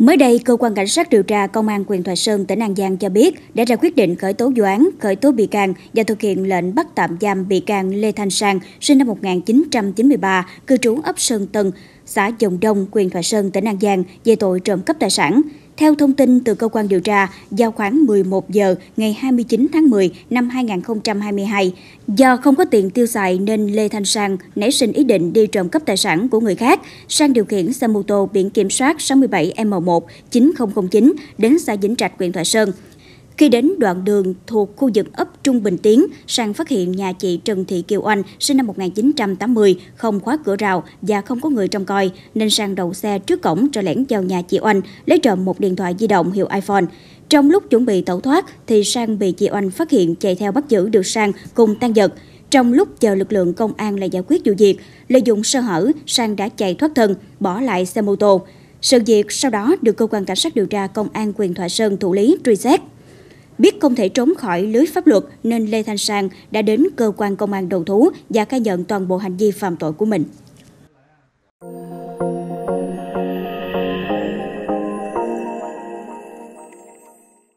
Mới đây, cơ quan cảnh sát điều tra công an quyền Thoại Sơn, tỉnh An Giang cho biết đã ra quyết định khởi tố vụ án, khởi tố bị can và thực hiện lệnh bắt tạm giam bị can Lê Thanh Sang, sinh năm 1993, cư trú ấp Sơn Tân, xã Dòng Đông, quyền Thoại Sơn, tỉnh An Giang về tội trộm cắp tài sản. Theo thông tin từ cơ quan điều tra, vào khoảng 11 giờ ngày 29 tháng 10 năm 2022, do không có tiền tiêu xài nên Lê Thanh Sang nảy sinh ý định đi trộm cắp tài sản của người khác. Sang điều khiển xe mô tô biển kiểm soát 67M1 9009 đến xã Vĩnh Trạch, huyện Thoại Sơn. Khi đến đoạn đường thuộc khu vực ấp Trung Bình Tiến, Sang phát hiện nhà chị Trần Thị Kiều Anh, sinh năm 1980, không khóa cửa rào và không có người trông coi, nên Sang đậu xe trước cổng rồi lẻn vào nhà chị Oanh, lấy trộm một điện thoại di động hiệu iPhone. Trong lúc chuẩn bị tẩu thoát, thì Sang bị chị Oanh phát hiện chạy theo bắt giữ được Sang cùng tan vật. Trong lúc chờ lực lượng công an lại giải quyết vụ việc, lợi dụng sơ hở, Sang đã chạy thoát thân, bỏ lại xe mô tô. Sự việc sau đó được cơ quan cảnh sát điều tra công an quyền Thoại Sơn thụ lý truy xét. Biết không thể trốn khỏi lưới pháp luật nên Lê Thanh Sang đã đến cơ quan công an đầu thú và khai nhận toàn bộ hành vi phạm tội của mình.